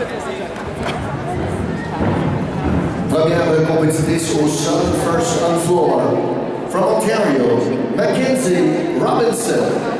Let me have a competition the first on floor. From Ontario, Mackenzie Robinson.